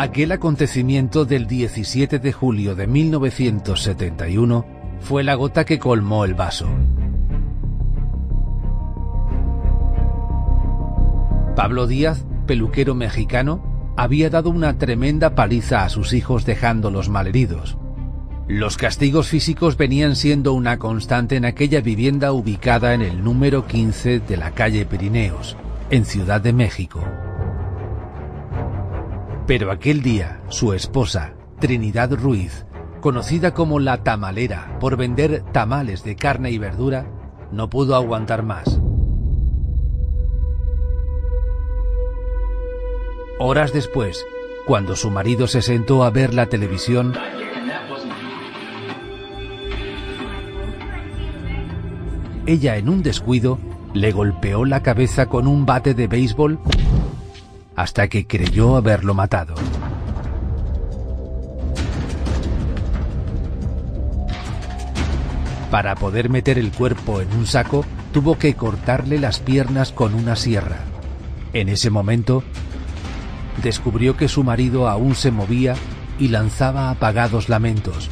Aquel acontecimiento del 17 de julio de 1971 fue la gota que colmó el vaso. Pablo Díaz, peluquero mexicano, había dado una tremenda paliza a sus hijos dejándolos malheridos. Los castigos físicos venían siendo una constante en aquella vivienda ubicada en el número 15 de la calle Pirineos, en Ciudad de México. Pero aquel día, su esposa, Trinidad Ruiz, conocida como la tamalera por vender tamales de carne y verdura, no pudo aguantar más. Horas después, cuando su marido se sentó a ver la televisión, ella en un descuido le golpeó la cabeza con un bate de béisbol hasta que creyó haberlo matado. Para poder meter el cuerpo en un saco, tuvo que cortarle las piernas con una sierra. En ese momento, descubrió que su marido aún se movía y lanzaba apagados lamentos,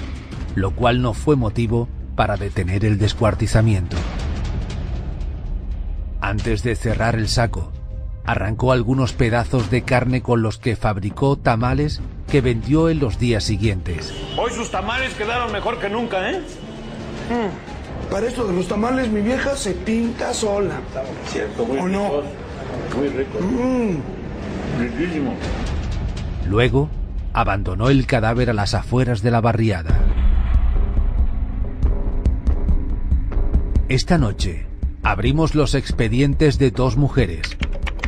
lo cual no fue motivo para detener el descuartizamiento. Antes de cerrar el saco, arrancó algunos pedazos de carne con los que fabricó tamales que vendió en los días siguientes. Hoy sus tamales quedaron mejor que nunca, ¿eh? Mm. Para esto de los tamales, mi vieja se pinta sola. Cierto, muy ¿O no? Muy rico. Mm. Riquísimo. Luego, abandonó el cadáver a las afueras de la barriada. Esta noche, abrimos los expedientes de dos mujeres,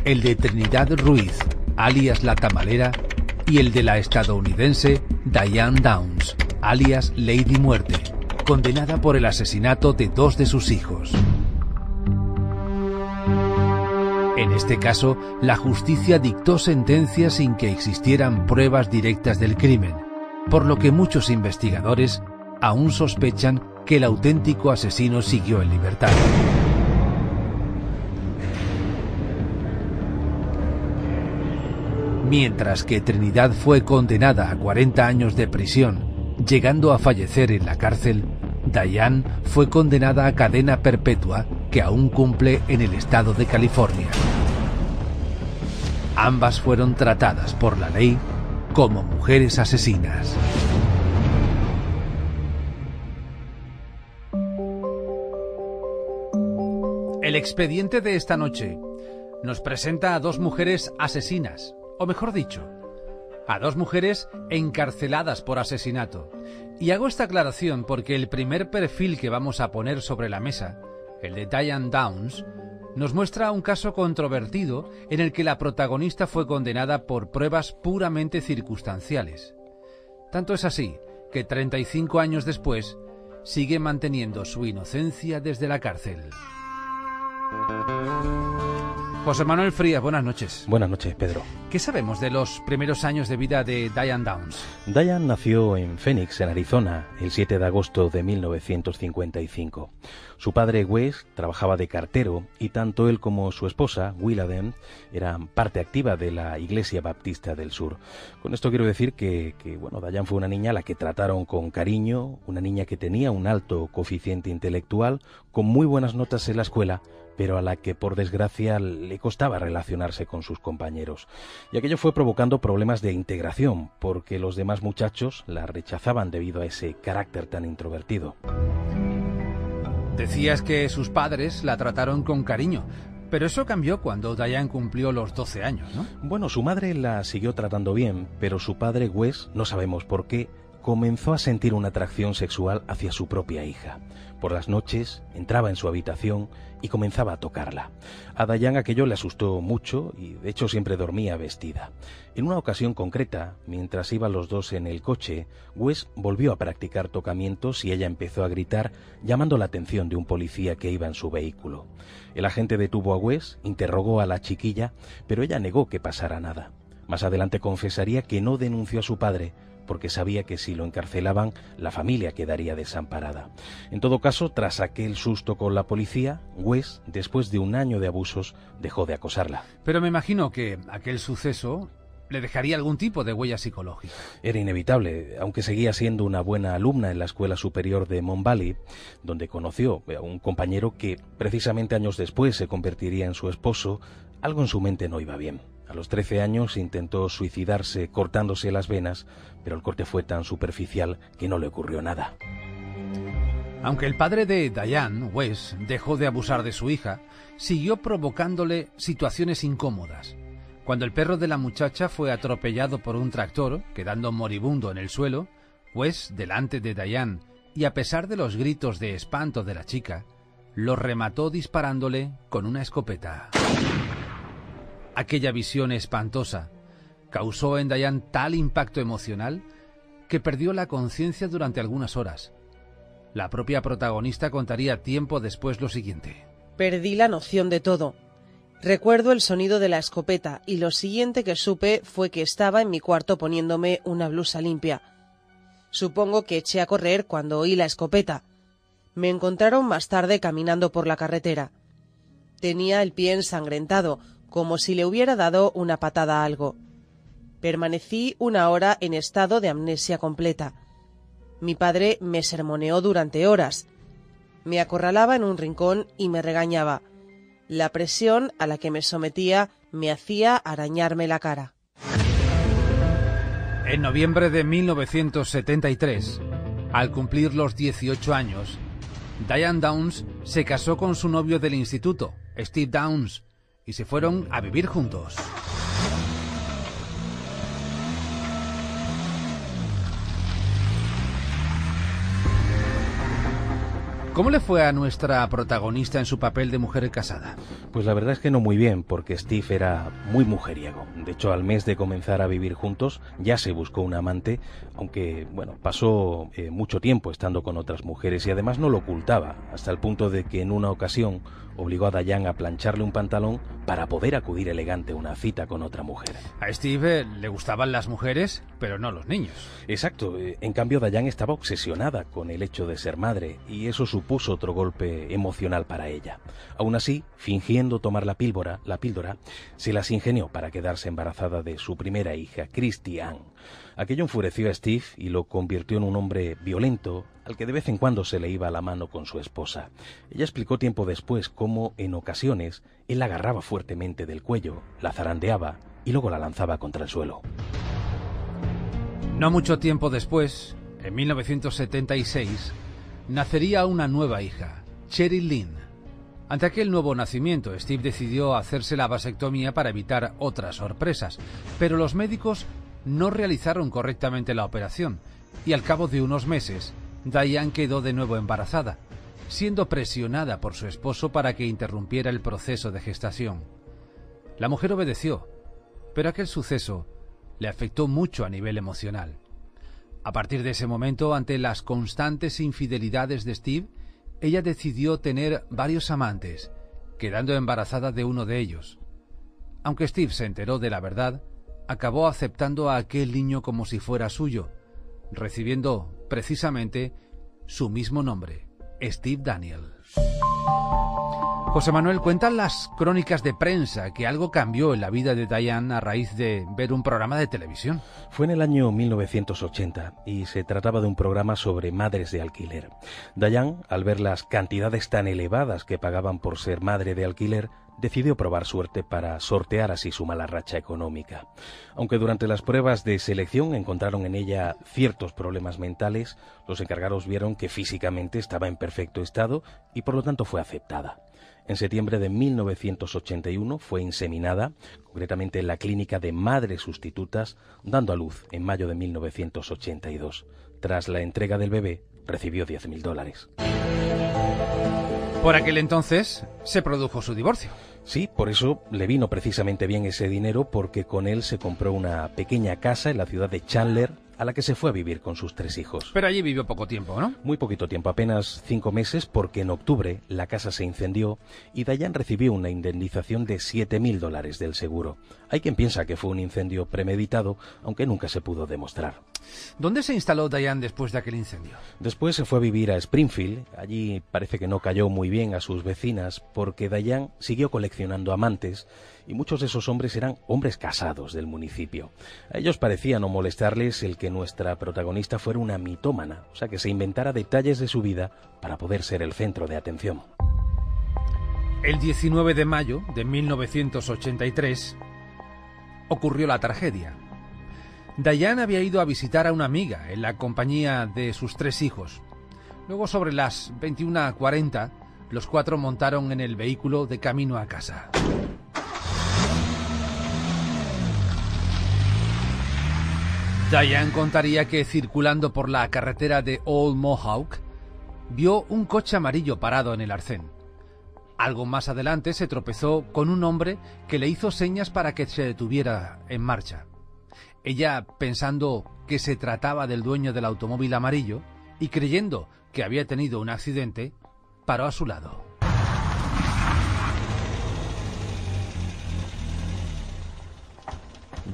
el de Trinidad Ruiz, alias La Tamalera, y el de la estadounidense Diane Downs, alias Lady Muerte, condenada por el asesinato de dos de sus hijos. En este caso, la justicia dictó sentencia sin que existieran pruebas directas del crimen, por lo que muchos investigadores aún sospechan que el auténtico asesino siguió en libertad. Mientras que Trinidad fue condenada a 40 años de prisión, llegando a fallecer en la cárcel, Diane fue condenada a cadena perpetua que aún cumple en el estado de California. Ambas fueron tratadas por la ley como mujeres asesinas. El expediente de esta noche nos presenta a dos mujeres asesinas, o mejor dicho, a dos mujeres encarceladas por asesinato. Y hago esta aclaración porque el primer perfil que vamos a poner sobre la mesa, el de Diane Downs, nos muestra un caso controvertido en el que la protagonista fue condenada por pruebas puramente circunstanciales. Tanto es así que 35 años después sigue manteniendo su inocencia desde la cárcel. José Manuel Frías, buenas noches. Buenas noches, Pedro. ¿Qué sabemos de los primeros años de vida de Diane Downs? Diane nació en Phoenix, en Arizona, el 7 de agosto de 1955. Su padre Wes trabajaba de cartero y tanto él como su esposa, Willa Dent, eran parte activa de la Iglesia Baptista del Sur. Con esto quiero decir que, que, bueno, Diane fue una niña a la que trataron con cariño, una niña que tenía un alto coeficiente intelectual, con muy buenas notas en la escuela, pero a la que por desgracia le costaba relacionarse con sus compañeros. Y aquello fue provocando problemas de integración, porque los demás muchachos la rechazaban debido a ese carácter tan introvertido. Decías que sus padres la trataron con cariño, pero eso cambió cuando Diane cumplió los 12 años, ¿no? Bueno, su madre la siguió tratando bien, pero su padre Wes, no sabemos por qué, comenzó a sentir una atracción sexual hacia su propia hija. Por las noches entraba en su habitación y comenzaba a tocarla. A Dayan aquello le asustó mucho y de hecho siempre dormía vestida. En una ocasión concreta, mientras iban los dos en el coche, Wes volvió a practicar tocamientos y ella empezó a gritar llamando la atención de un policía que iba en su vehículo. El agente detuvo a Wes, interrogó a la chiquilla, pero ella negó que pasara nada. Más adelante confesaría que no denunció a su padre porque sabía que si lo encarcelaban, la familia quedaría desamparada. En todo caso, tras aquel susto con la policía, Wes, después de un año de abusos, dejó de acosarla. Pero me imagino que aquel suceso le dejaría algún tipo de huella psicológica. Era inevitable, aunque seguía siendo una buena alumna en la Escuela Superior de Mon Valley, donde conoció a un compañero que precisamente años después se convertiría en su esposo, algo en su mente no iba bien. A los 13 años intentó suicidarse cortándose las venas, pero el corte fue tan superficial que no le ocurrió nada. Aunque el padre de Diane, Wes, dejó de abusar de su hija, siguió provocándole situaciones incómodas. Cuando el perro de la muchacha fue atropellado por un tractor, quedando moribundo en el suelo, Wes, delante de Diane, y a pesar de los gritos de espanto de la chica, lo remató disparándole con una escopeta. Aquella visión espantosa causó en Diane tal impacto emocional que perdió la conciencia durante algunas horas. La propia protagonista contaría tiempo después lo siguiente. Perdí la noción de todo. Recuerdo el sonido de la escopeta y lo siguiente que supe fue que estaba en mi cuarto poniéndome una blusa limpia. Supongo que eché a correr cuando oí la escopeta. Me encontraron más tarde caminando por la carretera. Tenía el pie ensangrentado, como si le hubiera dado una patada a algo. Permanecí una hora en estado de amnesia completa. Mi padre me sermoneó durante horas. Me acorralaba en un rincón y me regañaba. La presión a la que me sometía me hacía arañarme la cara. En noviembre de 1973, al cumplir los 18 años, Diane Downs se casó con su novio del instituto, Steve Downs, y se fueron a vivir juntos. ¿Cómo le fue a nuestra protagonista en su papel de mujer casada? Pues la verdad es que no muy bien, porque Steve era muy mujeriego. De hecho, al mes de comenzar a vivir juntos, ya se buscó un amante, aunque, bueno, pasó eh, mucho tiempo estando con otras mujeres y además no lo ocultaba, hasta el punto de que en una ocasión obligó a Dayan a plancharle un pantalón para poder acudir elegante a una cita con otra mujer. A Steve eh, le gustaban las mujeres, pero no los niños. Exacto. eh, En cambio, Dayan estaba obsesionada con el hecho de ser madre y eso supuso otro golpe emocional para ella. Aún así, tomar la píldora, la píldora, se las ingenió para quedarse embarazada de su primera hija, Christiane. Aquello enfureció a Steve y lo convirtió en un hombre violento al que de vez en cuando se le iba la mano con su esposa. Ella explicó tiempo después cómo, en ocasiones, él la agarraba fuertemente del cuello, la zarandeaba y luego la lanzaba contra el suelo. No mucho tiempo después, en 1976, nacería una nueva hija, Cheryl Lynn. Ante aquel nuevo nacimiento, Steve decidió hacerse la vasectomía para evitar otras sorpresas, pero los médicos no realizaron correctamente la operación y al cabo de unos meses, Diane quedó de nuevo embarazada, siendo presionada por su esposo para que interrumpiera el proceso de gestación. La mujer obedeció, pero aquel suceso le afectó mucho a nivel emocional. A partir de ese momento, ante las constantes infidelidades de Steve, ella decidió tener varios amantes, quedando embarazada de uno de ellos. Aunque Steve se enteró de la verdad, acabó aceptando a aquel niño como si fuera suyo, recibiendo precisamente su mismo nombre, Steve Daniel. José Manuel, cuentan las crónicas de prensa que algo cambió en la vida de Diane a raíz de ver un programa de televisión. Fue en el año 1980 y se trataba de un programa sobre madres de alquiler. Diane, al ver las cantidades tan elevadas que pagaban por ser madre de alquiler, decidió probar suerte para sortear así su mala racha económica. Aunque durante las pruebas de selección encontraron en ella ciertos problemas mentales, los encargados vieron que físicamente estaba en perfecto estado y por lo tanto fue aceptada. En septiembre de 1981 fue inseminada, concretamente en la clínica de madres sustitutas, dando a luz en mayo de 1982. Tras la entrega del bebé, recibió 10.000 dólares. Por aquel entonces se produjo su divorcio. Sí, por eso le vino precisamente bien ese dinero porque con él se compró una pequeña casa en la ciudad de Chandler a la que se fue a vivir con sus tres hijos. Pero allí vivió poco tiempo, ¿no? Muy poquito tiempo, apenas cinco meses, porque en octubre la casa se incendió y Dayan recibió una indemnización de 7.000 dólares del seguro. Hay quien piensa que fue un incendio premeditado, aunque nunca se pudo demostrar. ¿Dónde se instaló Diane después de aquel incendio? Después se fue a vivir a Springfield. Allí parece que no cayó muy bien a sus vecinas porque Diane siguió coleccionando amantes y muchos de esos hombres eran hombres casados del municipio. A ellos parecía no molestarles el que nuestra protagonista fuera una mitómana, o sea que se inventara detalles de su vida para poder ser el centro de atención. El 19 de mayo de 1983 ocurrió la tragedia. Diane había ido a visitar a una amiga en la compañía de sus tres hijos. Luego, sobre las 21.40, los cuatro montaron en el vehículo de camino a casa. Diane contaría que circulando por la carretera de Old Mohawk, vio un coche amarillo parado en el arcén. Algo más adelante se tropezó con un hombre que le hizo señas para que se detuviera en marcha. Ella, pensando que se trataba del dueño del automóvil amarillo y creyendo que había tenido un accidente, paró a su lado.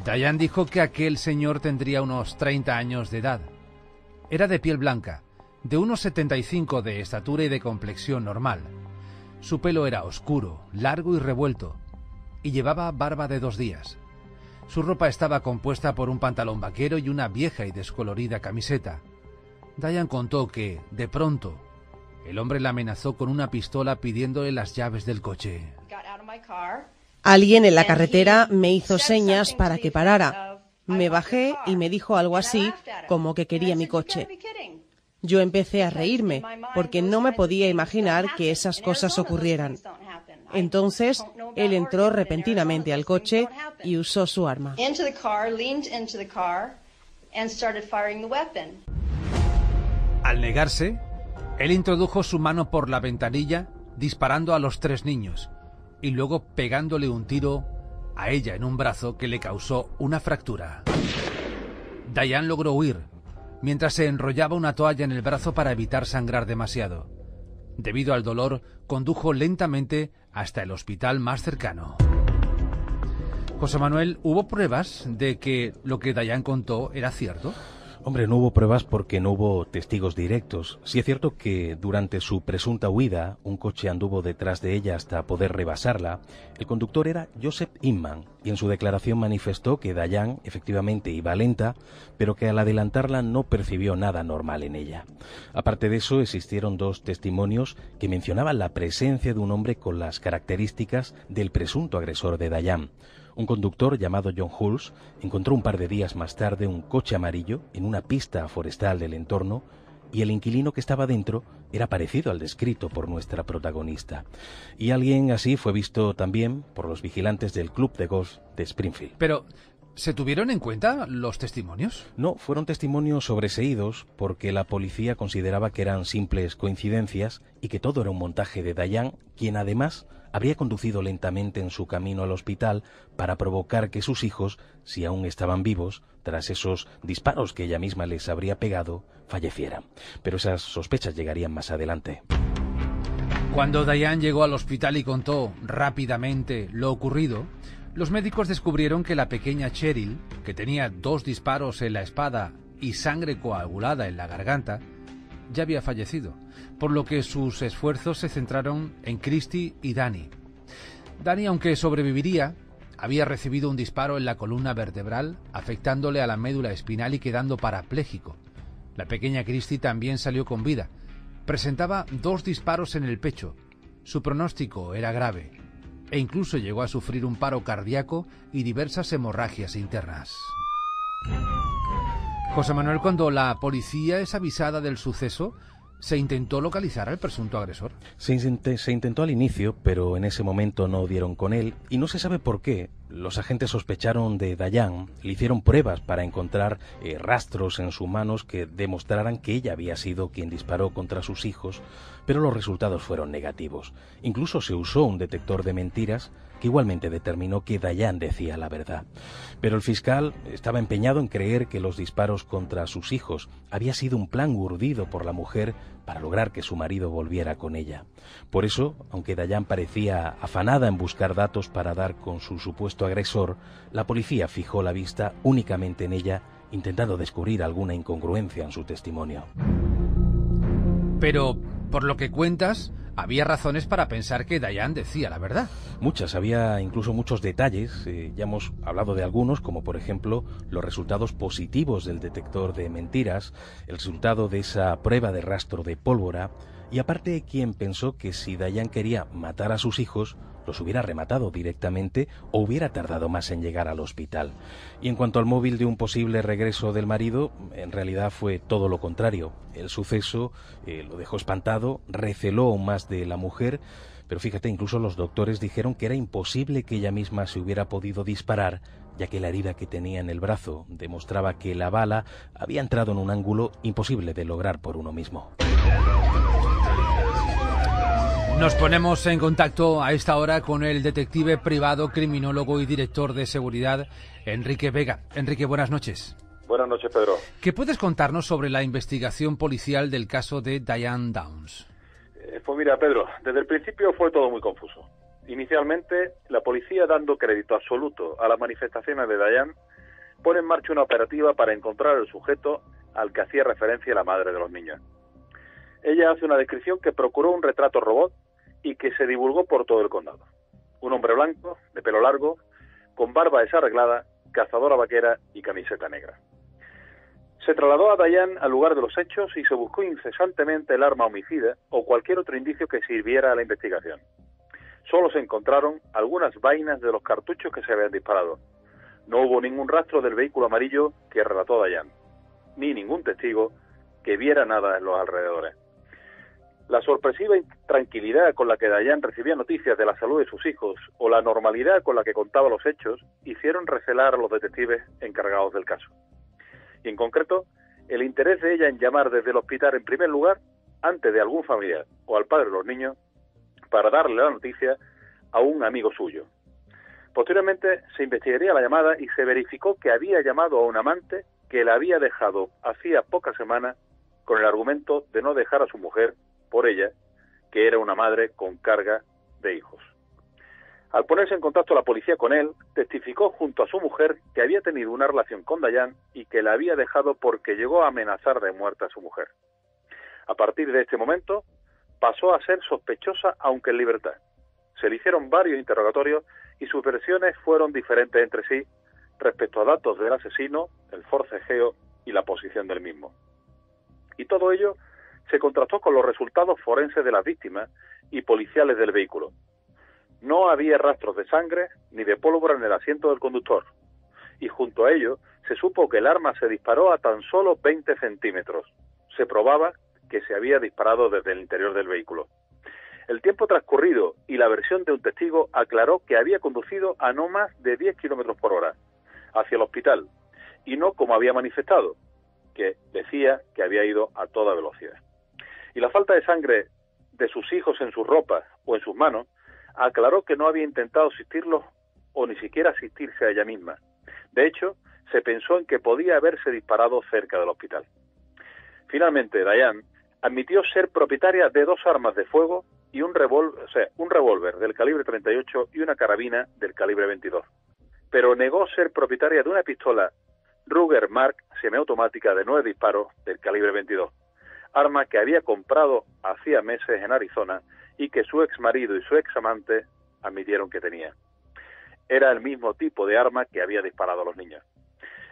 Diane dijo que aquel señor tendría unos 30 años de edad. Era de piel blanca, de unos 75 de estatura y de complexión normal. Su pelo era oscuro, largo y revuelto, y llevaba barba de dos días. Su ropa estaba compuesta por un pantalón vaquero y una vieja y descolorida camiseta. Diane contó que, de pronto, el hombre la amenazó con una pistola pidiéndole las llaves del coche. Alguien en la carretera me hizo señas para que parara. Me bajé y me dijo algo así como que quería mi coche. Yo empecé a reírme porque no me podía imaginar que esas cosas ocurrieran. Entonces, él entró repentinamente al coche y usó su arma. Al negarse, él introdujo su mano por la ventanilla disparando a los tres niños y luego pegándole un tiro a ella en un brazo que le causó una fractura. Diane logró huir, mientras se enrollaba una toalla en el brazo para evitar sangrar demasiado. Debido al dolor, condujo lentamente hasta el hospital más cercano. José Manuel, ¿hubo pruebas de que lo que Dayan contó era cierto? Hombre, no hubo pruebas porque no hubo testigos directos. Sí es cierto que durante su presunta huida, un coche anduvo detrás de ella hasta poder rebasarla. El conductor era Joseph Inman y en su declaración manifestó que Dayan efectivamente iba lenta, pero que al adelantarla no percibió nada normal en ella. Aparte de eso, existieron dos testimonios que mencionaban la presencia de un hombre con las características del presunto agresor de Dayan. Un conductor llamado John Hulse encontró un par de días más tarde un coche amarillo en una pista forestal del entorno y el inquilino que estaba dentro era parecido al descrito por nuestra protagonista. Y alguien así fue visto también por los vigilantes del club de golf de Springfield. Pero, ¿se tuvieron en cuenta los testimonios? No, fueron testimonios sobreseídos porque la policía consideraba que eran simples coincidencias y que todo era un montaje de Dayan, quien además habría conducido lentamente en su camino al hospital para provocar que sus hijos, si aún estaban vivos, tras esos disparos que ella misma les habría pegado, fallecieran. Pero esas sospechas llegarían más adelante. Cuando Diane llegó al hospital y contó rápidamente lo ocurrido, los médicos descubrieron que la pequeña Cheryl, que tenía dos disparos en la espada y sangre coagulada en la garganta, ya había fallecido, por lo que sus esfuerzos se centraron en Christy y Danny. Danny, aunque sobreviviría, había recibido un disparo en la columna vertebral, afectándole a la médula espinal y quedando parapléjico. La pequeña Christy también salió con vida. Presentaba dos disparos en el pecho. Su pronóstico era grave e incluso llegó a sufrir un paro cardíaco y diversas hemorragias internas. José Manuel, cuando la policía es avisada del suceso, ¿se intentó localizar al presunto agresor? Se, intentó al inicio, pero en ese momento no dieron con él y no se sabe por qué. Los agentes sospecharon de Dayan, le hicieron pruebas para encontrar eh, rastros en sus manos que demostraran que ella había sido quien disparó contra sus hijos, pero los resultados fueron negativos. Incluso se usó un detector de mentiras igualmente determinó que Dayan decía la verdad. Pero el fiscal estaba empeñado en creer que los disparos contra sus hijos había sido un plan urdido por la mujer para lograr que su marido volviera con ella. Por eso, aunque Dayan parecía afanada en buscar datos para dar con su supuesto agresor, la policía fijó la vista únicamente en ella intentando descubrir alguna incongruencia en su testimonio. Pero, por lo que cuentas, había razones para pensar que Diane decía la verdad. Muchas, había incluso muchos detalles, eh, ya hemos hablado de algunos, como por ejemplo los resultados positivos del detector de mentiras, el resultado de esa prueba de rastro de pólvora, y aparte quien pensó que si Diane quería matar a sus hijos, los hubiera rematado directamente o hubiera tardado más en llegar al hospital. Y en cuanto al móvil de un posible regreso del marido, en realidad fue todo lo contrario. El suceso eh, lo dejó espantado, receló más de la mujer, pero fíjate, incluso los doctores dijeron que era imposible que ella misma se hubiera podido disparar, ya que la herida que tenía en el brazo demostraba que la bala había entrado en un ángulo imposible de lograr por uno mismo. Nos ponemos en contacto a esta hora con el detective privado, criminólogo y director de seguridad, Enrique Vega. Enrique, buenas noches. Buenas noches, Pedro. ¿Qué puedes contarnos sobre la investigación policial del caso de Diane Downs? Eh, pues mira, Pedro, desde el principio fue todo muy confuso. Inicialmente, la policía, dando crédito absoluto a las manifestaciones de Diane, pone en marcha una operativa para encontrar el sujeto al que hacía referencia la madre de los niños. Ella hace una descripción que procuró un retrato robot y que se divulgó por todo el condado. Un hombre blanco, de pelo largo, con barba desarreglada, cazadora vaquera y camiseta negra. Se trasladó a Dayan al lugar de los hechos y se buscó incesantemente el arma homicida o cualquier otro indicio que sirviera a la investigación. Solo se encontraron algunas vainas de los cartuchos que se habían disparado. No hubo ningún rastro del vehículo amarillo que relató Dayan, ni ningún testigo que viera nada en los alrededores. La sorpresiva tranquilidad con la que Dayan recibía noticias de la salud de sus hijos o la normalidad con la que contaba los hechos hicieron recelar a los detectives encargados del caso. Y en concreto, el interés de ella en llamar desde el hospital en primer lugar, antes de algún familiar o al padre de los niños, para darle la noticia a un amigo suyo. Posteriormente se investigaría la llamada y se verificó que había llamado a un amante que la había dejado hacía pocas semanas con el argumento de no dejar a su mujer por ella, que era una madre con carga de hijos. Al ponerse en contacto la policía con él, testificó junto a su mujer que había tenido una relación con Dayan y que la había dejado porque llegó a amenazar de muerte a su mujer. A partir de este momento, pasó a ser sospechosa aunque en libertad. Se le hicieron varios interrogatorios y sus versiones fueron diferentes entre sí respecto a datos del asesino, el forcejeo y la posición del mismo. Y todo ello se contrastó con los resultados forenses de las víctimas y policiales del vehículo. No había rastros de sangre ni de pólvora en el asiento del conductor, y junto a ello se supo que el arma se disparó a tan solo 20 centímetros. Se probaba que se había disparado desde el interior del vehículo. El tiempo transcurrido y la versión de un testigo aclaró que había conducido a no más de 10 kilómetros por hora hacia el hospital, y no como había manifestado, que decía que había ido a toda velocidad y la falta de sangre de sus hijos en sus ropas o en sus manos aclaró que no había intentado asistirlos o ni siquiera asistirse a ella misma. De hecho, se pensó en que podía haberse disparado cerca del hospital. Finalmente, Diane admitió ser propietaria de dos armas de fuego y un revólver, o sea, un revólver del calibre 38 y una carabina del calibre 22. Pero negó ser propietaria de una pistola Ruger Mark semiautomática de nueve disparos del calibre 22 arma que había comprado hacía meses en Arizona y que su ex marido y su ex amante admitieron que tenía. Era el mismo tipo de arma que había disparado a los niños.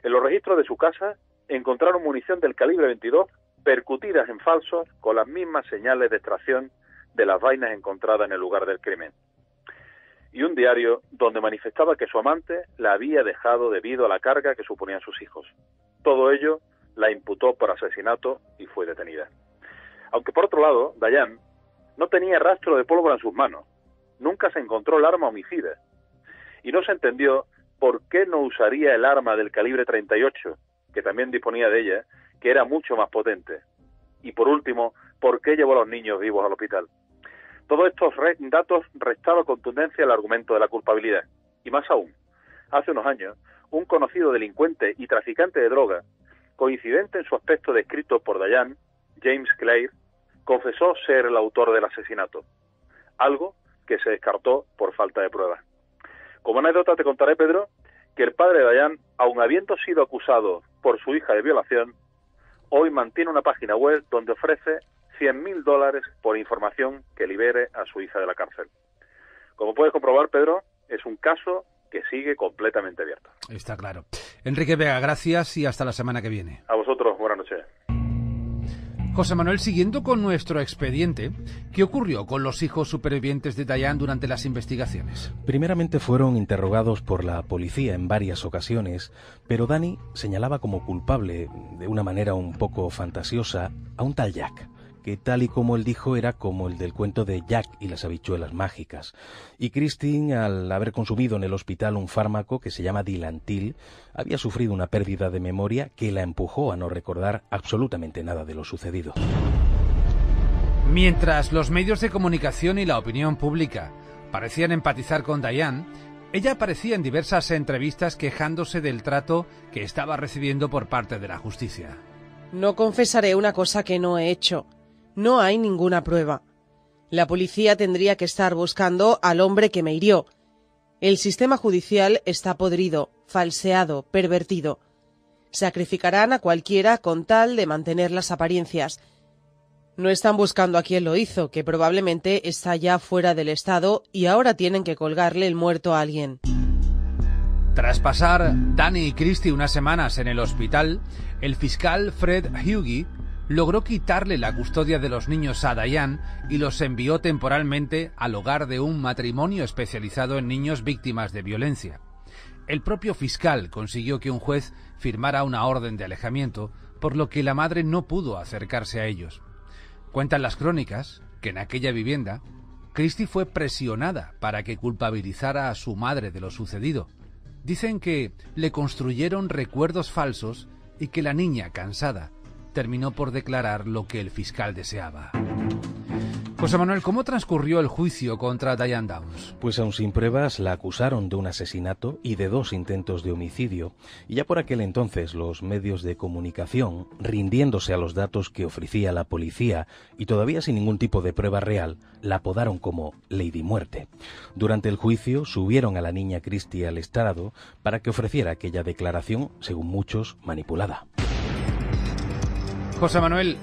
En los registros de su casa encontraron munición del calibre 22 percutidas en falso con las mismas señales de extracción de las vainas encontradas en el lugar del crimen. Y un diario donde manifestaba que su amante la había dejado debido a la carga que suponían sus hijos. Todo ello la imputó por asesinato y fue detenida. Aunque por otro lado, Dayan no tenía rastro de pólvora en sus manos. Nunca se encontró el arma homicida. Y no se entendió por qué no usaría el arma del calibre 38, que también disponía de ella, que era mucho más potente. Y por último, por qué llevó a los niños vivos al hospital. Todos estos datos restaban contundencia al argumento de la culpabilidad. Y más aún, hace unos años, un conocido delincuente y traficante de droga coincidente en su aspecto descrito por Dayan, James Clare, confesó ser el autor del asesinato, algo que se descartó por falta de pruebas. Como anécdota te contaré, Pedro, que el padre de Dayan, aun habiendo sido acusado por su hija de violación, hoy mantiene una página web donde ofrece 100.000 dólares por información que libere a su hija de la cárcel. Como puedes comprobar, Pedro, es un caso que sigue completamente abierto. Está claro. Enrique Vega, gracias y hasta la semana que viene. A vosotros, buenas noches. José Manuel, siguiendo con nuestro expediente, ¿qué ocurrió con los hijos supervivientes de Dayan durante las investigaciones? Primeramente fueron interrogados por la policía en varias ocasiones, pero Dani señalaba como culpable, de una manera un poco fantasiosa, a un tal Jack que tal y como él dijo era como el del cuento de Jack y las habichuelas mágicas. Y Christine, al haber consumido en el hospital un fármaco que se llama Dilantil, había sufrido una pérdida de memoria que la empujó a no recordar absolutamente nada de lo sucedido. Mientras los medios de comunicación y la opinión pública parecían empatizar con Diane, ella aparecía en diversas entrevistas quejándose del trato que estaba recibiendo por parte de la justicia. No confesaré una cosa que no he hecho, no hay ninguna prueba. La policía tendría que estar buscando al hombre que me hirió. El sistema judicial está podrido, falseado, pervertido. Sacrificarán a cualquiera con tal de mantener las apariencias. No están buscando a quien lo hizo, que probablemente está ya fuera del Estado y ahora tienen que colgarle el muerto a alguien. Tras pasar Danny y Christie unas semanas en el hospital, el fiscal Fred Hughie logró quitarle la custodia de los niños a Dayan y los envió temporalmente al hogar de un matrimonio especializado en niños víctimas de violencia. El propio fiscal consiguió que un juez firmara una orden de alejamiento, por lo que la madre no pudo acercarse a ellos. Cuentan las crónicas que en aquella vivienda, Christie fue presionada para que culpabilizara a su madre de lo sucedido. Dicen que le construyeron recuerdos falsos y que la niña, cansada, terminó por declarar lo que el fiscal deseaba. José Manuel, ¿cómo transcurrió el juicio contra Diane Downs? Pues aún sin pruebas la acusaron de un asesinato y de dos intentos de homicidio, y ya por aquel entonces los medios de comunicación, rindiéndose a los datos que ofrecía la policía y todavía sin ningún tipo de prueba real, la apodaron como Lady Muerte. Durante el juicio subieron a la niña Christie al estrado para que ofreciera aquella declaración, según muchos, manipulada. José Manuel,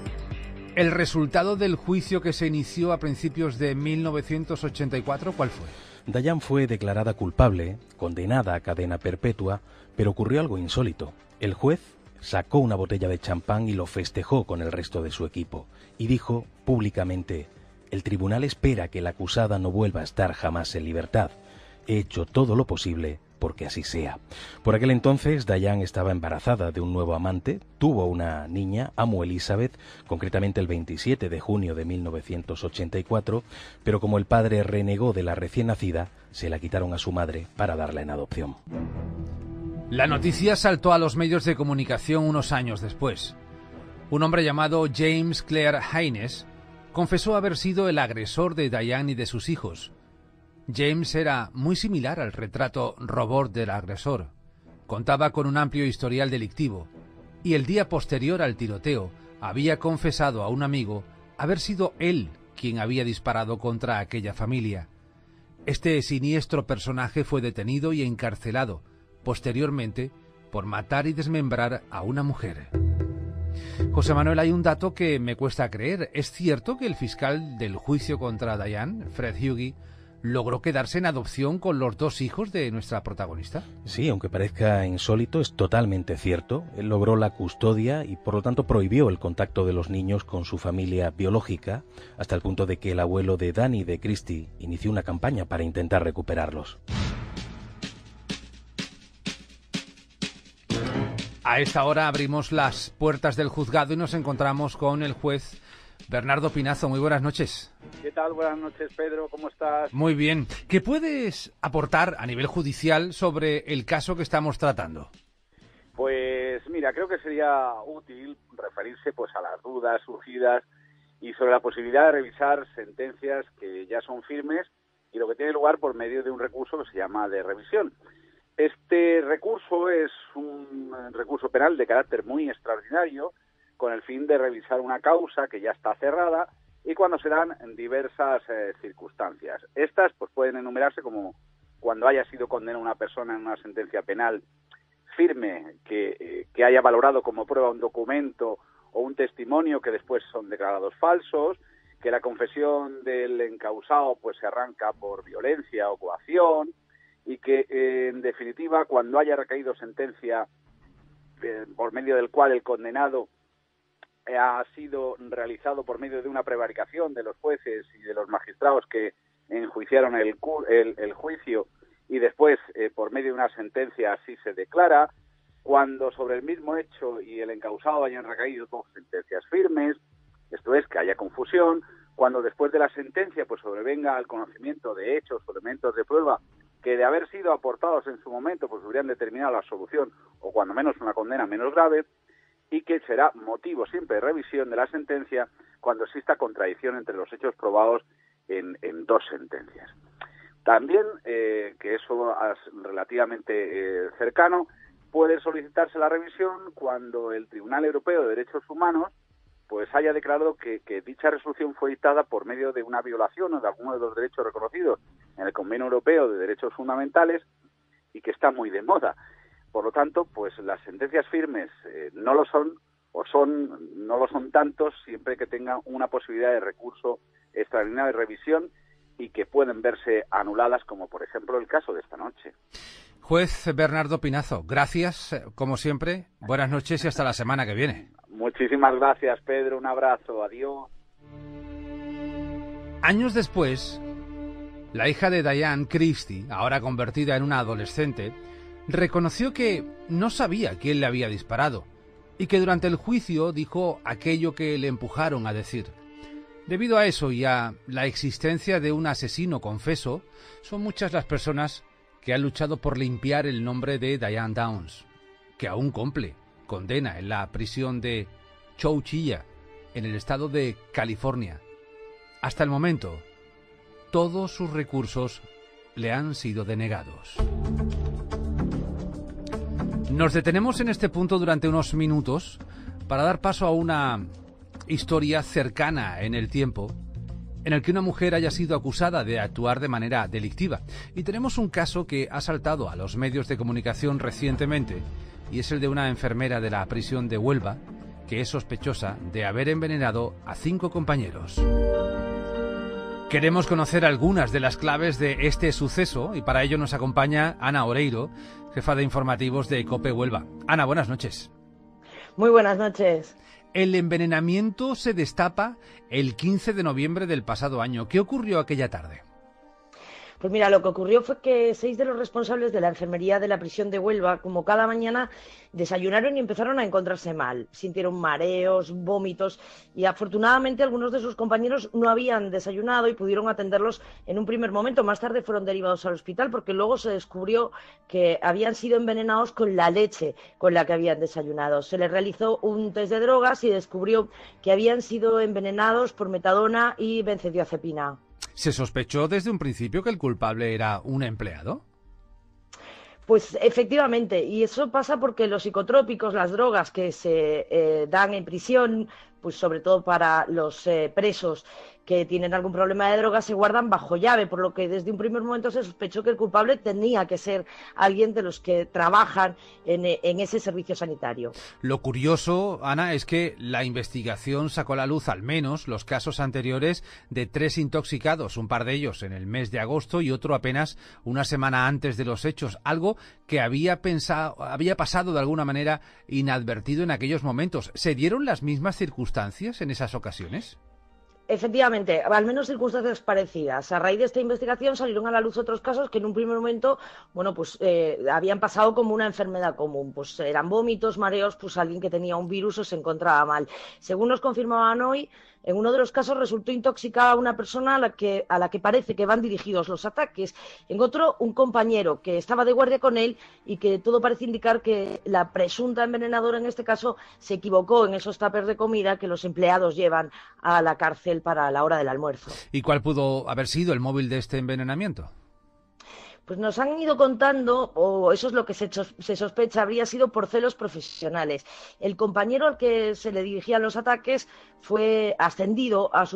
el resultado del juicio que se inició a principios de 1984, ¿cuál fue? Dayan fue declarada culpable, condenada a cadena perpetua, pero ocurrió algo insólito. El juez sacó una botella de champán y lo festejó con el resto de su equipo, y dijo públicamente, el tribunal espera que la acusada no vuelva a estar jamás en libertad. He hecho todo lo posible porque así sea. Por aquel entonces, Diane estaba embarazada de un nuevo amante, tuvo una niña, Amo Elizabeth, concretamente el 27 de junio de 1984, pero como el padre renegó de la recién nacida, se la quitaron a su madre para darla en adopción. La noticia saltó a los medios de comunicación unos años después. Un hombre llamado James Clare Haynes confesó haber sido el agresor de Diane y de sus hijos, James era muy similar al retrato robot del agresor. Contaba con un amplio historial delictivo y el día posterior al tiroteo había confesado a un amigo haber sido él quien había disparado contra aquella familia. Este siniestro personaje fue detenido y encarcelado posteriormente por matar y desmembrar a una mujer. José Manuel, hay un dato que me cuesta creer. ¿Es cierto que el fiscal del juicio contra Diane, Fred Hughie, logró quedarse en adopción con los dos hijos de nuestra protagonista. Sí, aunque parezca insólito, es totalmente cierto. Él logró la custodia y por lo tanto prohibió el contacto de los niños con su familia biológica, hasta el punto de que el abuelo de Danny de Christie inició una campaña para intentar recuperarlos. A esta hora abrimos las puertas del juzgado y nos encontramos con el juez Bernardo Pinazo. Muy buenas noches. ¿Qué tal? Buenas noches, Pedro. ¿Cómo estás? Muy bien. ¿Qué puedes aportar a nivel judicial sobre el caso que estamos tratando? Pues mira, creo que sería útil referirse pues a las dudas surgidas y sobre la posibilidad de revisar sentencias que ya son firmes y lo que tiene lugar por medio de un recurso que se llama de revisión. Este recurso es un recurso penal de carácter muy extraordinario con el fin de revisar una causa que ya está cerrada y cuando se dan diversas eh, circunstancias. Estas pues pueden enumerarse como cuando haya sido condenada una persona en una sentencia penal firme que, que haya valorado como prueba un documento o un testimonio que después son declarados falsos, que la confesión del encausado pues se arranca por violencia o coacción y que en definitiva cuando haya recaído sentencia eh, por medio del cual el condenado ha sido realizado por medio de una prevaricación de los jueces y de los magistrados que enjuiciaron el, el, juicio y después eh, por medio de una sentencia así se declara, cuando sobre el mismo hecho y el encausado hayan recaído dos sentencias firmes, esto es, que haya confusión, cuando después de la sentencia pues sobrevenga al conocimiento de hechos o elementos de prueba que de haber sido aportados en su momento pues hubieran determinado la solución o cuando menos una condena menos grave y que será motivo siempre de revisión de la sentencia cuando exista contradicción entre los hechos probados en, dos sentencias. También, eh, que eso es relativamente eh, cercano, puede solicitarse la revisión cuando el Tribunal Europeo de Derechos Humanos pues haya declarado que, dicha resolución fue dictada por medio de una violación o de alguno de los derechos reconocidos en el Convenio Europeo de Derechos Fundamentales y que está muy de moda. Por lo tanto, pues las sentencias firmes eh, no lo son o son no lo son tantos siempre que tengan una posibilidad de recurso extraordinario de revisión y que pueden verse anuladas, como por ejemplo el caso de esta noche. Juez Bernardo Pinazo, gracias, eh, como siempre. Buenas noches y hasta la semana que viene. Muchísimas gracias, Pedro. Un abrazo. Adiós. Años después, la hija de Diane Christie, ahora convertida en una adolescente, reconoció que no sabía quién le había disparado y que durante el juicio dijo aquello que le empujaron a decir. Debido a eso y a la existencia de un asesino confeso, son muchas las personas que han luchado por limpiar el nombre de Diane Downs, que aún cumple condena en la prisión de Chowchilla, en el estado de California. Hasta el momento, todos sus recursos le han sido denegados. Nos detenemos en este punto durante unos minutos para dar paso a una historia cercana en el tiempo en el que una mujer haya sido acusada de actuar de manera delictiva. Y tenemos un caso que ha saltado a los medios de comunicación recientemente y es el de una enfermera de la prisión de Huelva que es sospechosa de haber envenenado a cinco compañeros. Queremos conocer algunas de las claves de este suceso y para ello nos acompaña Ana Oreiro, jefa de informativos de COPE Huelva. Ana, buenas noches. Muy buenas noches. El envenenamiento se destapa el 15 de noviembre del pasado año. ¿Qué ocurrió aquella tarde? Pues mira, lo que ocurrió fue que seis de los responsables de la enfermería de la prisión de Huelva, como cada mañana, desayunaron y empezaron a encontrarse mal. Sintieron mareos, vómitos y afortunadamente algunos de sus compañeros no habían desayunado y pudieron atenderlos en un primer momento. Más tarde fueron derivados al hospital porque luego se descubrió que habían sido envenenados con la leche con la que habían desayunado. Se les realizó un test de drogas y descubrió que habían sido envenenados por metadona y benzodiazepina. ¿Se sospechó desde un principio que el culpable era un empleado? Pues efectivamente, y eso pasa porque los psicotrópicos, las drogas que se eh, dan en prisión, pues sobre todo para los eh, presos que tienen algún problema de droga se guardan bajo llave, por lo que desde un primer momento se sospechó que el culpable tenía que ser alguien de los que trabajan en, ese servicio sanitario. Lo curioso, Ana, es que la investigación sacó a la luz al menos los casos anteriores de tres intoxicados, un par de ellos en el mes de agosto y otro apenas una semana antes de los hechos, algo que había pensado, había pasado de alguna manera inadvertido en aquellos momentos. ¿Se dieron las mismas circunstancias en esas ocasiones? Efectivamente, al menos circunstancias parecidas. A raíz de esta investigación salieron a la luz otros casos que en un primer momento, bueno, pues eh, habían pasado como una enfermedad común. Pues eran vómitos, mareos, pues alguien que tenía un virus o se encontraba mal. Según nos confirmaban hoy, en uno de los casos resultó intoxicada una persona a la, que, a la que parece que van dirigidos los ataques. En otro, un compañero que estaba de guardia con él y que todo parece indicar que la presunta envenenadora en este caso se equivocó en esos tapers de comida que los empleados llevan a la cárcel para la hora del almuerzo. ¿Y cuál pudo haber sido el móvil de este envenenamiento? Pues nos han ido contando, o eso es lo que se, sospecha, habría sido por celos profesionales. El compañero al que se le dirigían los ataques fue ascendido a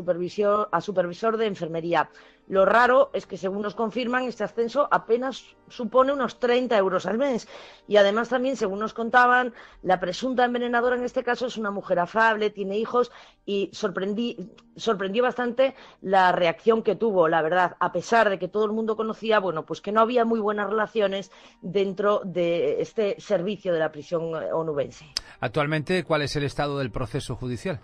a supervisor de enfermería. Lo raro es que, según nos confirman, este ascenso apenas supone unos 30 euros al mes. Y además también, según nos contaban, la presunta envenenadora en este caso es una mujer afable, tiene hijos y sorprendió bastante la reacción que tuvo, la verdad, a pesar de que todo el mundo conocía, bueno, pues que no había muy buenas relaciones dentro de este servicio de la prisión onubense. Actualmente, ¿cuál es el estado del proceso judicial?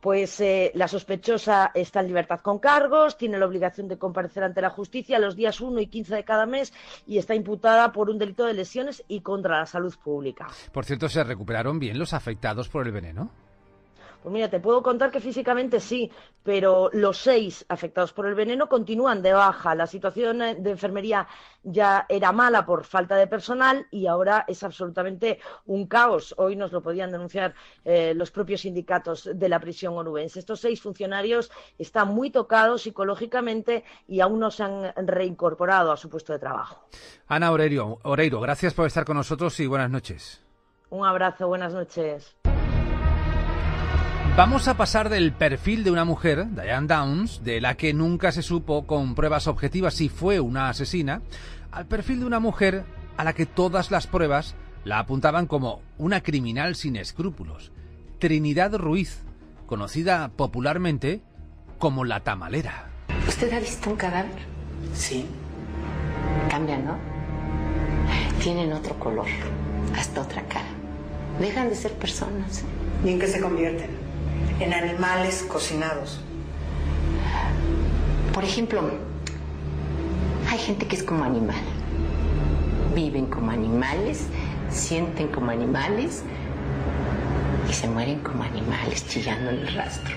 Pues eh, la sospechosa está en libertad con cargos, tiene la obligación de comparecer ante la justicia los días 1 y 15 de cada mes y está imputada por un delito de lesiones y contra la salud pública. Por cierto, ¿se recuperaron bien los afectados por el veneno? Pues mira, te puedo contar que físicamente sí, pero los seis afectados por el veneno continúan de baja. La situación eh, de enfermería ya era mala por falta de personal y ahora es absolutamente un caos. Hoy nos lo podían denunciar eh, los propios sindicatos de la prisión onubense. Estos seis funcionarios están muy tocados psicológicamente y aún no se han reincorporado a su puesto de trabajo. Ana Oreiro, Oreiro gracias por estar con nosotros y buenas noches. Un abrazo, buenas noches. Vamos a pasar del perfil de una mujer, Diane Downs, de la que nunca se supo con pruebas objetivas si fue una asesina, al perfil de una mujer a la que todas las pruebas la apuntaban como una criminal sin escrúpulos. Trinidad Ruiz, conocida popularmente como la tamalera. ¿Usted ha visto un cadáver? Sí. Cambian, ¿no? Tienen otro color, hasta otra cara. Dejan de ser personas. ¿Y en qué se convierten? En animales cocinados. Por ejemplo, hay gente que es como animal. Viven como animales, sienten como animales y se mueren como animales chillando en el rastro.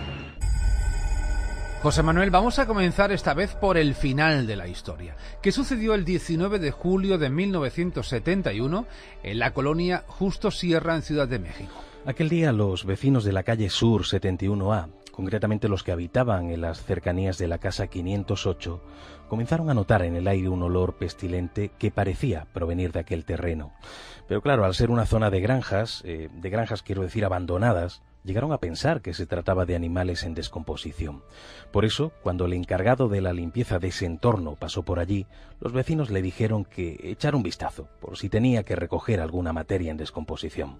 José Manuel, vamos a comenzar esta vez por el final de la historia, que sucedió el 19 de julio de 1971 en la colonia Justo Sierra en Ciudad de México. Aquel día los vecinos de la calle Sur 71A, concretamente los que habitaban en las cercanías de la casa 508, comenzaron a notar en el aire un olor pestilente que parecía provenir de aquel terreno. Pero claro, al ser una zona de granjas, eh, de granjas quiero decir abandonadas, llegaron a pensar que se trataba de animales en descomposición. Por eso, cuando el encargado de la limpieza de ese entorno pasó por allí, los vecinos le dijeron que echara un vistazo, por si tenía que recoger alguna materia en descomposición.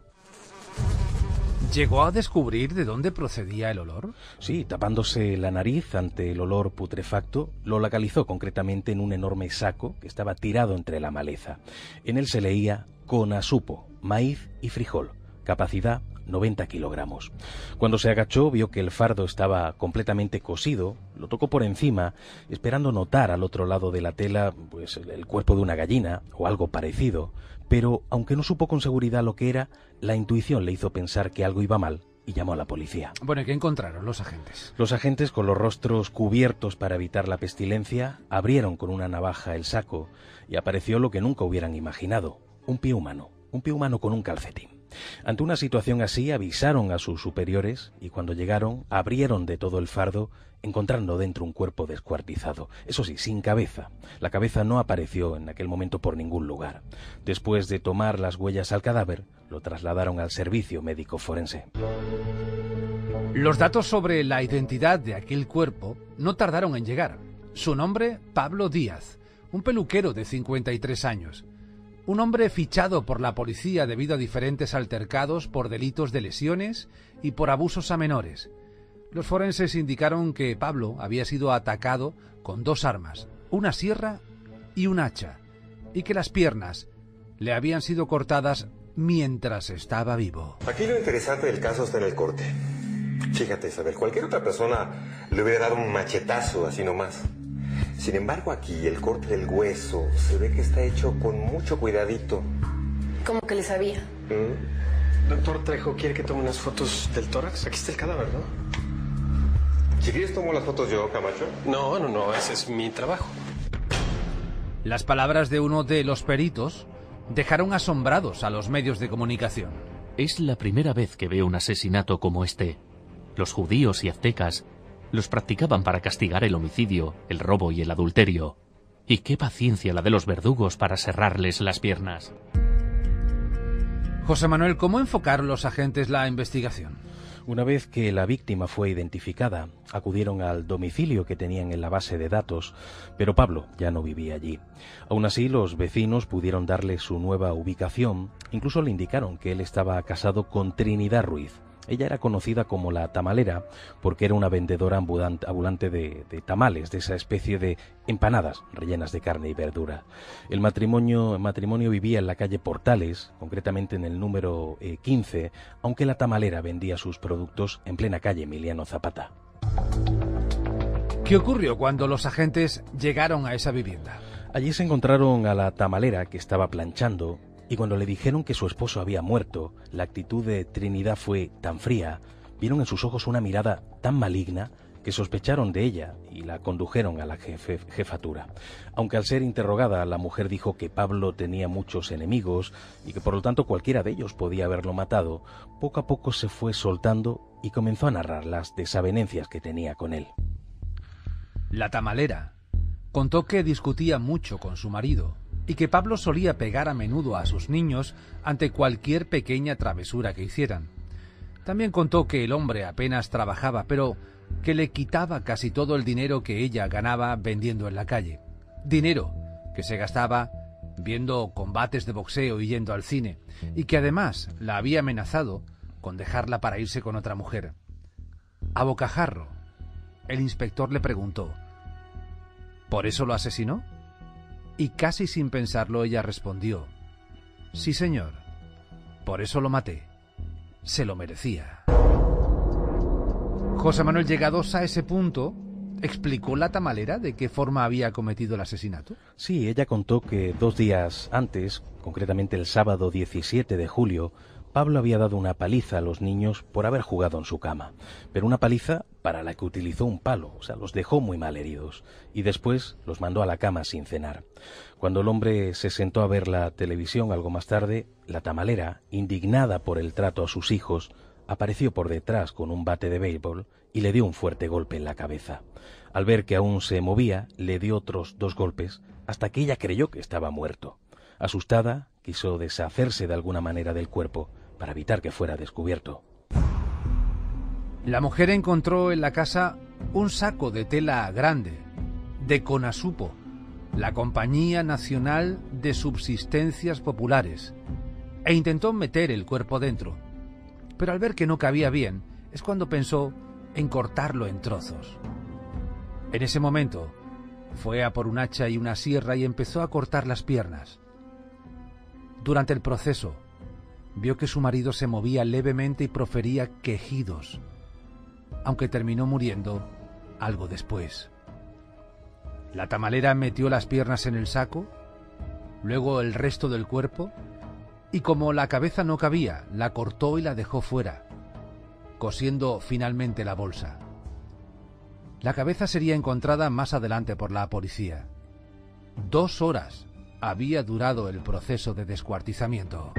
¿Llegó a descubrir de dónde procedía el olor? Sí, tapándose la nariz ante el olor putrefacto, lo localizó concretamente en un enorme saco que estaba tirado entre la maleza. En él se leía conasupo, maíz y frijol, capacidad 90 kilogramos. Cuando se agachó vio que el fardo estaba completamente cosido, lo tocó por encima, esperando notar al otro lado de la tela pues el cuerpo de una gallina o algo parecido, pero aunque no supo con seguridad lo que era, la intuición le hizo pensar que algo iba mal y llamó a la policía. Bueno, ¿y qué encontraron los agentes? Los agentes, con los rostros cubiertos para evitar la pestilencia, abrieron con una navaja el saco y apareció lo que nunca hubieran imaginado, un pie humano, un pie humano con un calcetín. Ante una situación así avisaron a sus superiores y cuando llegaron abrieron de todo el fardo encontrando dentro un cuerpo descuartizado, eso sí, sin cabeza. La cabeza no apareció en aquel momento por ningún lugar. Después de tomar las huellas al cadáver, lo trasladaron al servicio médico forense. Los datos sobre la identidad de aquel cuerpo no tardaron en llegar. Su nombre, Pablo Díaz, un peluquero de 53 años. Un hombre fichado por la policía debido a diferentes altercados por delitos de lesiones y por abusos a menores. Los forenses indicaron que Pablo había sido atacado con dos armas, una sierra y un hacha, y que las piernas le habían sido cortadas mientras estaba vivo. Aquí lo interesante del caso está en el corte. Fíjate, Isabel, cualquier otra persona le hubiera dado un machetazo así nomás. Sin embargo, aquí el corte del hueso se ve que está hecho con mucho cuidadito. ¿Cómo que le sabía? ¿Mm? Doctor Trejo, ¿quiere que tome unas fotos del tórax? Aquí está el cadáver, ¿no? Si quieres tomo las fotos yo, Camacho. No, no, no, ese es mi trabajo. Las palabras de uno de los peritos dejaron asombrados a los medios de comunicación. Es la primera vez que veo un asesinato como este. Los judíos y aztecas los practicaban para castigar el homicidio, el robo y el adulterio. Y qué paciencia la de los verdugos para cerrarles las piernas. José Manuel, ¿cómo enfocaron los agentes la investigación? Una vez que la víctima fue identificada, acudieron al domicilio que tenían en la base de datos, pero Pablo ya no vivía allí. Aún así, los vecinos pudieron darle su nueva ubicación, incluso le indicaron que él estaba casado con Trinidad Ruiz, ella era conocida como la tamalera porque era una vendedora ambulante de, tamales, de esa especie de empanadas rellenas de carne y verdura. El matrimonio, matrimonio vivía en la calle Portales, concretamente en el número 15, eh, aunque la tamalera vendía sus productos en plena calle Emiliano Zapata. ¿Qué ocurrió cuando los agentes llegaron a esa vivienda? Allí se encontraron a la tamalera que estaba planchando y cuando le dijeron que su esposo había muerto, la actitud de Trinidad fue tan fría, vieron en sus ojos una mirada tan maligna que sospecharon de ella y la condujeron a la jefatura. Aunque al ser interrogada la mujer dijo que Pablo tenía muchos enemigos y que por lo tanto cualquiera de ellos podía haberlo matado, poco a poco se fue soltando y comenzó a narrar las desavenencias que tenía con él. La tamalera contó que discutía mucho con su marido y que Pablo solía pegar a menudo a sus niños ante cualquier pequeña travesura que hicieran. También contó que el hombre apenas trabajaba, pero que le quitaba casi todo el dinero que ella ganaba vendiendo en la calle. Dinero que se gastaba viendo combates de boxeo y yendo al cine, y que además la había amenazado con dejarla para irse con otra mujer. A bocajarro, el inspector le preguntó, ¿por eso lo asesinó? Y casi sin pensarlo ella respondió, Sí, señor, por eso lo maté. Se lo merecía. José Manuel, llegados a ese punto, ¿explicó la tamalera de qué forma había cometido el asesinato? Sí, ella contó que dos días antes, concretamente el sábado 17 de julio, Pablo había dado una paliza a los niños por haber jugado en su cama, pero una paliza para la que utilizó un palo, o sea, los dejó muy mal heridos, y después los mandó a la cama sin cenar. Cuando el hombre se sentó a ver la televisión algo más tarde, la tamalera, indignada por el trato a sus hijos, apareció por detrás con un bate de béisbol y le dio un fuerte golpe en la cabeza. Al ver que aún se movía, le dio otros dos golpes hasta que ella creyó que estaba muerto. Asustada, quiso deshacerse de alguna manera del cuerpo, para evitar que fuera descubierto. La mujer encontró en la casa un saco de tela grande, de Conasupo, la Compañía Nacional de Subsistencias Populares, e intentó meter el cuerpo dentro. Pero al ver que no cabía bien, es cuando pensó en cortarlo en trozos. En ese momento, fue a por un hacha y una sierra y empezó a cortar las piernas. Durante el proceso, vio que su marido se movía levemente y profería quejidos, aunque terminó muriendo algo después. La tamalera metió las piernas en el saco, luego el resto del cuerpo, y como la cabeza no cabía, la cortó y la dejó fuera, cosiendo finalmente la bolsa. La cabeza sería encontrada más adelante por la policía. Dos horas había durado el proceso de descuartizamiento.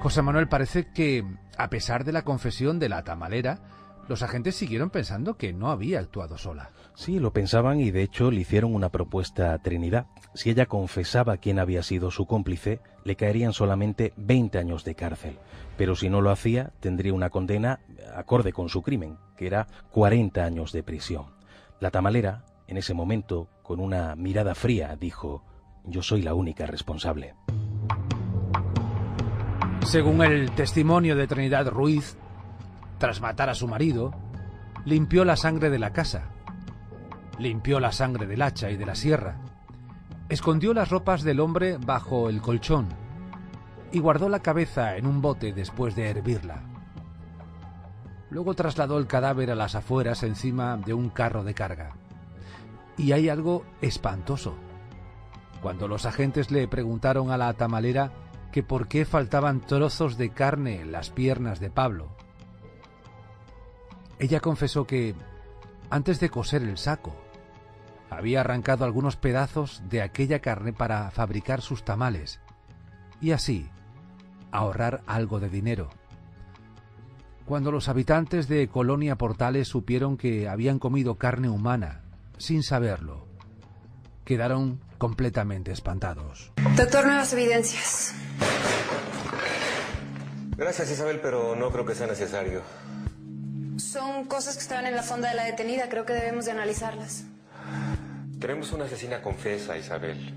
José Manuel, parece que, a pesar de la confesión de la tamalera, los agentes siguieron pensando que no había actuado sola. Sí, lo pensaban y de hecho le hicieron una propuesta a Trinidad. Si ella confesaba quién había sido su cómplice, le caerían solamente 20 años de cárcel. Pero si no lo hacía, tendría una condena acorde con su crimen, que era 40 años de prisión. La tamalera, en ese momento, con una mirada fría, dijo, yo soy la única responsable. Según el testimonio de Trinidad Ruiz, tras matar a su marido, limpió la sangre de la casa, limpió la sangre del hacha y de la sierra, escondió las ropas del hombre bajo el colchón y guardó la cabeza en un bote después de hervirla. Luego trasladó el cadáver a las afueras encima de un carro de carga. Y hay algo espantoso. Cuando los agentes le preguntaron a la tamalera que por qué faltaban trozos de carne en las piernas de Pablo. Ella confesó que, antes de coser el saco, había arrancado algunos pedazos de aquella carne para fabricar sus tamales y así ahorrar algo de dinero. Cuando los habitantes de Colonia Portales supieron que habían comido carne humana, sin saberlo, quedaron completamente espantados. Doctor, nuevas evidencias. Gracias Isabel, pero no creo que sea necesario. Son cosas que estaban en la fonda de la detenida, creo que debemos de analizarlas. Tenemos una asesina confesa, Isabel.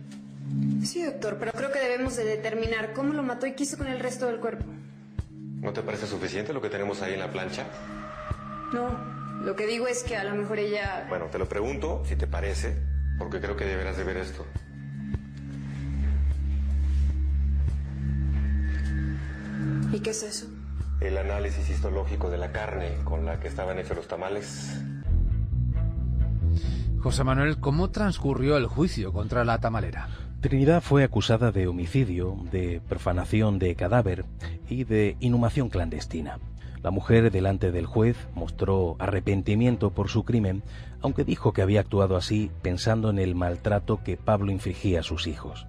Sí, doctor, pero creo que debemos de determinar cómo lo mató y quiso con el resto del cuerpo. ¿No te parece suficiente lo que tenemos ahí en la plancha? No, lo que digo es que a lo mejor ella... Bueno, te lo pregunto, si te parece, porque creo que deberás de ver esto. ¿Y qué es eso? El análisis histológico de la carne con la que estaban hechos los tamales. José Manuel, ¿cómo transcurrió el juicio contra la tamalera? Trinidad fue acusada de homicidio, de profanación de cadáver y de inhumación clandestina. La mujer delante del juez mostró arrepentimiento por su crimen, aunque dijo que había actuado así pensando en el maltrato que Pablo infligía a sus hijos.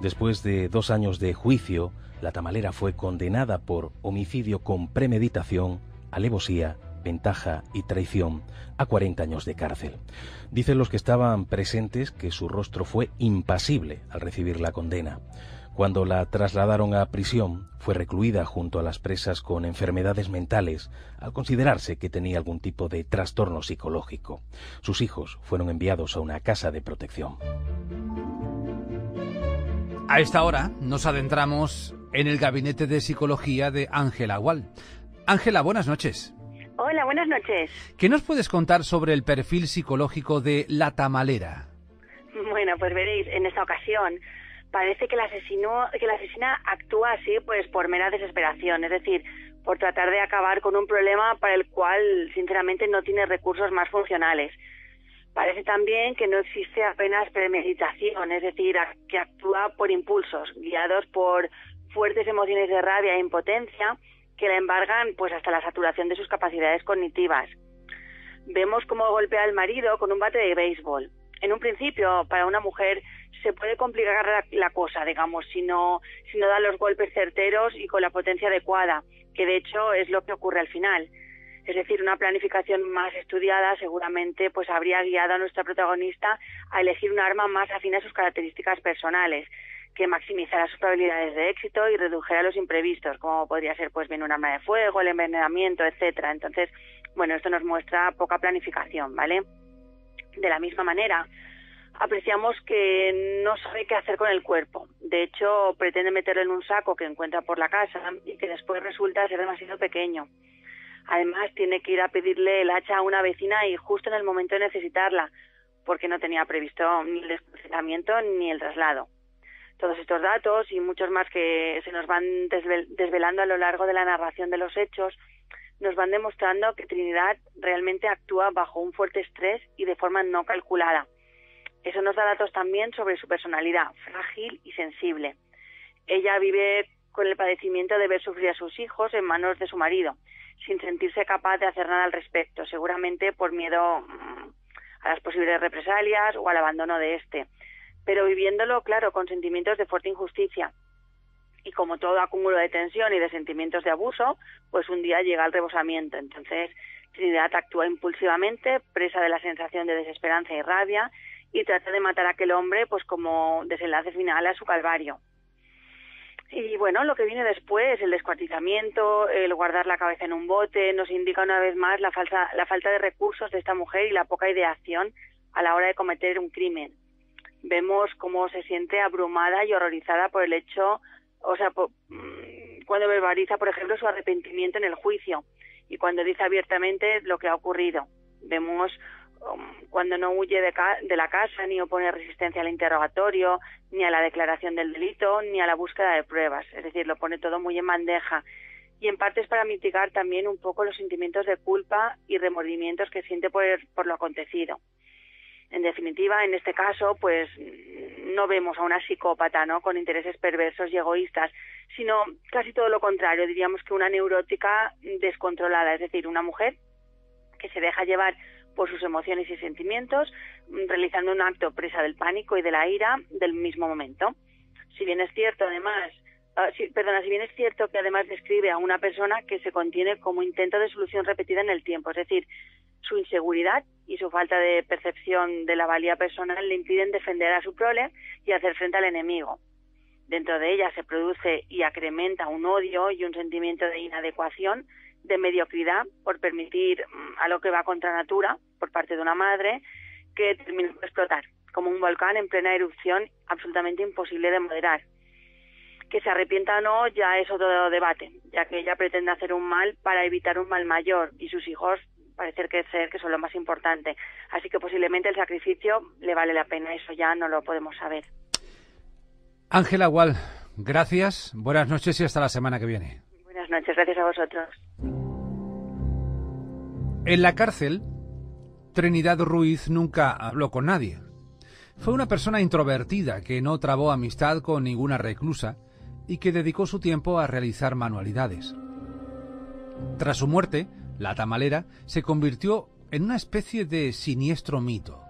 Después de dos años de juicio, la tamalera fue condenada por homicidio con premeditación, alevosía, ventaja y traición a 40 años de cárcel. Dicen los que estaban presentes que su rostro fue impasible al recibir la condena. Cuando la trasladaron a prisión, fue recluida junto a las presas con enfermedades mentales, al considerarse que tenía algún tipo de trastorno psicológico. Sus hijos fueron enviados a una casa de protección. A esta hora nos adentramos en el gabinete de psicología de Ángela Wall. Ángela, buenas noches. Hola, buenas noches. ¿Qué nos puedes contar sobre el perfil psicológico de la tamalera? Bueno, pues veréis, en esta ocasión parece que la, asesinó, que la asesina actúa así pues por mera desesperación, es decir, por tratar de acabar con un problema para el cual sinceramente no tiene recursos más funcionales. Parece también que no existe apenas premeditación, es decir, que actúa por impulsos, guiados por fuertes emociones de rabia e impotencia que la embargan pues hasta la saturación de sus capacidades cognitivas. Vemos cómo golpea al marido con un bate de béisbol. En un principio, para una mujer se puede complicar la, cosa, digamos, si no, si no da los golpes certeros y con la potencia adecuada, que de hecho es lo que ocurre al final. Es decir, una planificación más estudiada seguramente pues habría guiado a nuestra protagonista a elegir un arma más afín a sus características personales, que maximizara sus probabilidades de éxito y redujera los imprevistos, como podría ser pues bien un arma de fuego, el envenenamiento, etcétera. Entonces, bueno, esto nos muestra poca planificación, ¿vale? De la misma manera, apreciamos que no sabe qué hacer con el cuerpo. De hecho, pretende meterlo en un saco que encuentra por la casa y que después resulta ser demasiado pequeño. Además, tiene que ir a pedirle el hacha a una vecina y justo en el momento de necesitarla, porque no tenía previsto ni el desplazamiento ni el traslado. Todos estos datos y muchos más que se nos van desvelando a lo largo de la narración de los hechos nos van demostrando que Trinidad realmente actúa bajo un fuerte estrés y de forma no calculada eso nos da datos también sobre su personalidad, frágil y sensible. Ella vive con el padecimiento de ver sufrir a sus hijos en manos de su marido, sin sentirse capaz de hacer nada al respecto, seguramente por miedo mm, a las posibles represalias o al abandono de éste, pero viviéndolo, claro, con sentimientos de fuerte injusticia. Y como todo acúmulo de tensión y de sentimientos de abuso, pues un día llega el rebosamiento. Entonces, Trinidad actúa impulsivamente, presa de la sensación de desesperanza y rabia, y trata de matar a aquel hombre pues como desenlace final a su calvario. Y bueno, lo que viene después, el descuartizamiento, el guardar la cabeza en un bote, nos indica una vez más la, falsa, la falta de recursos de esta mujer y la poca ideación a la hora de cometer un crimen. Vemos cómo se siente abrumada y horrorizada por el hecho, o sea, mm, cuando verbaliza, por ejemplo, su arrepentimiento en el juicio y cuando dice abiertamente lo que ha ocurrido. Vemos cuando no huye de, la casa ni opone resistencia al interrogatorio, ni a la declaración del delito, ni a la búsqueda de pruebas. Es decir, lo pone todo muy en bandeja. Y en parte es para mitigar también un poco los sentimientos de culpa y remordimientos que siente por, por lo acontecido. En definitiva, en este caso, pues no vemos a una psicópata, ¿no? Con intereses perversos y egoístas, sino casi todo lo contrario, diríamos que una neurótica descontrolada, es decir, una mujer que se deja llevar por sus emociones y sentimientos, mm, realizando un acto presa del pánico y de la ira del mismo momento. Si bien es cierto, además, ah, perdona, si bien es cierto que además describe a una persona que se contiene como intento de solución repetida en el tiempo, es decir, Su inseguridad y su falta de percepción de la valía personal le impiden defender a su prole y hacer frente al enemigo. Dentro de ella se produce y acrementa un odio y un sentimiento de inadecuación, de mediocridad por permitir mm, a lo que va contra natura por parte de una madre que termina por explotar como un volcán en plena erupción absolutamente imposible de moderar. Que se arrepienta o no ya es otro debate, ya que ella pretende hacer un mal para evitar un mal mayor y sus hijos parece que ser que son lo más importante. Así que posiblemente el sacrificio le vale la pena, eso ya no lo podemos saber. Ángela Wall, gracias, buenas noches y hasta la semana que viene. Buenas noches, gracias a vosotros. En la cárcel, Trinidad Ruiz nunca habló con nadie. Fue una persona introvertida que no trabó amistad con ninguna reclusa y que dedicó su tiempo a realizar manualidades. Tras su muerte, la tamalera se convirtió en una especie de siniestro mito.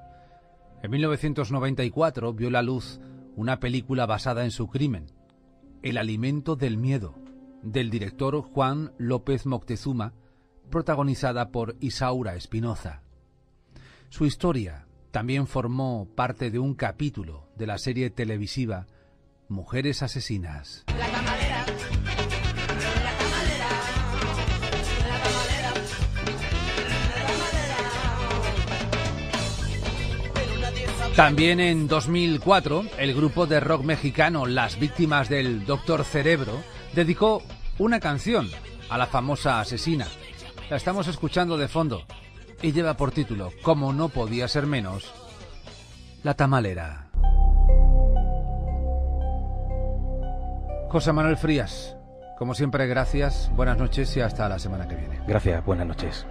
En 1994 vio la luz una película basada en su crimen, El alimento del miedo, del director Juan López Moctezuma, protagonizada por Isaura Espinoza. Su historia también formó parte de un capítulo de la serie televisiva Mujeres Asesinas. También en 2004, el grupo de rock mexicano Las Víctimas del Doctor Cerebro dedicó una canción a la famosa asesina. La estamos escuchando de fondo y lleva por título, como no podía ser menos, La Tamalera. José Manuel Frías, como siempre, gracias, buenas noches y hasta la semana que viene. Gracias, buenas noches.